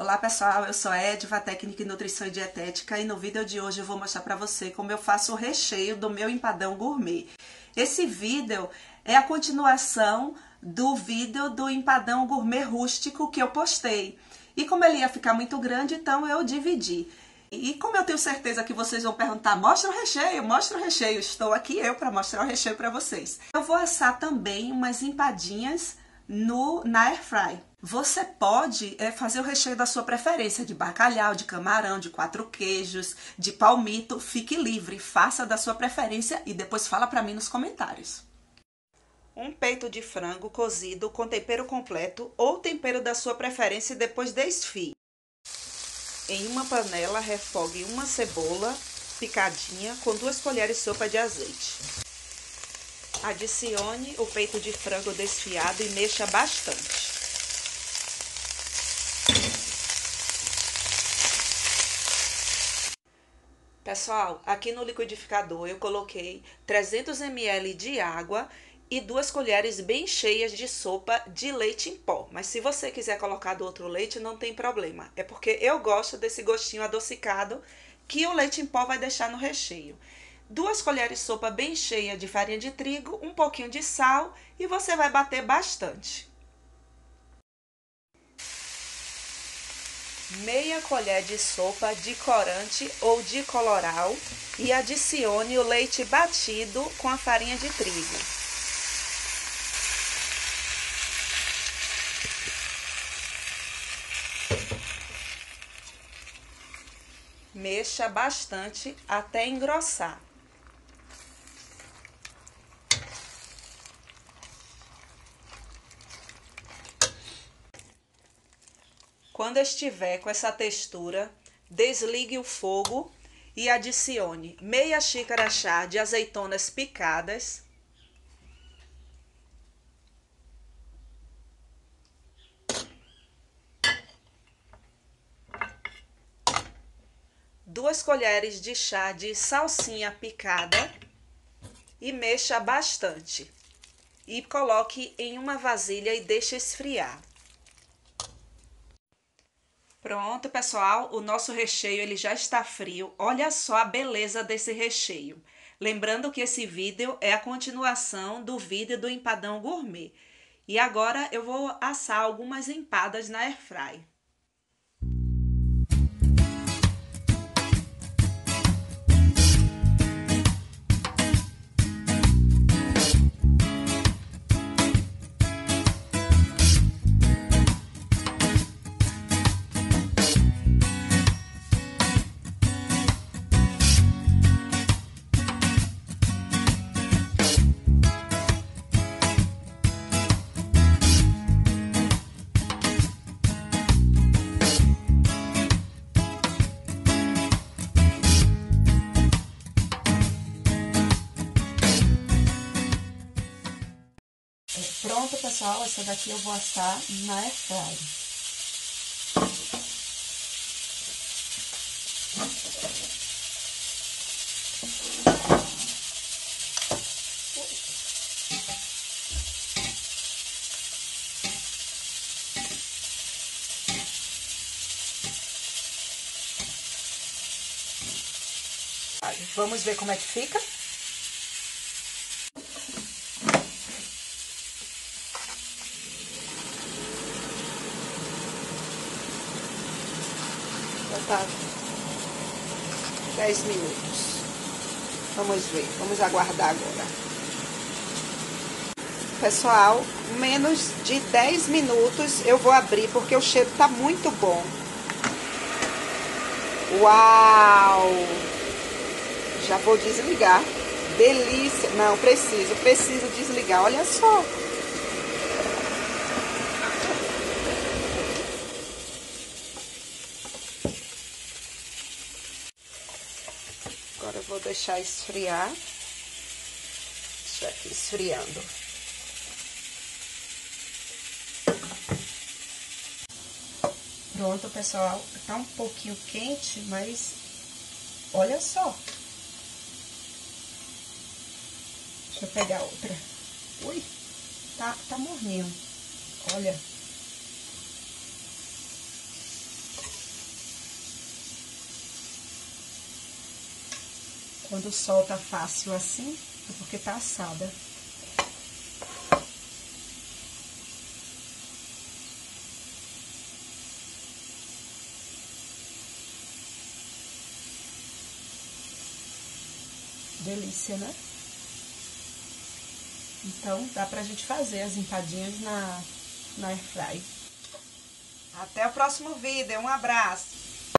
Olá pessoal, eu sou a Edva, técnica em nutrição e dietética e no vídeo de hoje eu vou mostrar para você como eu faço o recheio do meu empadão gourmet. Esse vídeo é a continuação do vídeo do empadão gourmet rústico que eu postei. E como ele ia ficar muito grande, então eu dividi. E como eu tenho certeza que vocês vão perguntar, mostra o recheio, mostra o recheio, estou aqui eu para mostrar o recheio para vocês. Eu vou assar também umas empadinhas no, na air fry. Você pode é, fazer o recheio da sua preferência, de bacalhau, de camarão, de quatro queijos, de palmito. Fique livre, faça da sua preferência e depois fala para mim nos comentários. Um peito de frango cozido com tempero completo ou tempero da sua preferência e depois desfie. Em uma panela, refogue uma cebola picadinha com duas colheres de sopa de azeite. Adicione o peito de frango desfiado e mexa bastante. Pessoal, aqui no liquidificador eu coloquei 300 ml de água e duas colheres bem cheias de sopa de leite em pó. Mas se você quiser colocar do outro leite, não tem problema. É porque eu gosto desse gostinho adocicado que o leite em pó vai deixar no recheio. Duas colheres de sopa bem cheia de farinha de trigo, um pouquinho de sal e você vai bater bastante. meia colher de sopa de corante ou de coloral e adicione o leite batido com a farinha de trigo. Mexa bastante até engrossar. Quando estiver com essa textura, desligue o fogo e adicione meia xícara chá de azeitonas picadas, duas colheres de chá de salsinha picada e mexa bastante. E coloque em uma vasilha e deixe esfriar. Pronto, pessoal, o nosso recheio ele já está frio. Olha só a beleza desse recheio. Lembrando que esse vídeo é a continuação do vídeo do empadão gourmet. E agora eu vou assar algumas empadas na airfry. Pessoal, essa daqui eu vou assar na airfryer. Vamos ver como é que fica? Tá 10 minutos. Vamos ver, vamos aguardar agora. Pessoal, menos de 10 minutos eu vou abrir porque o cheiro tá muito bom. Uau! Já vou desligar. Delícia. Não, preciso, preciso desligar. Olha só. Vou deixar esfriar. Isso aqui esfriando. Pronto, pessoal. Tá um pouquinho quente, mas olha só. Deixa eu pegar outra. Ui, tá, tá morninho. Olha. Quando solta fácil assim, é porque tá assada. Delícia, né? Então, dá pra gente fazer as empadinhas na, na airfry. Até o próximo vídeo. Um abraço.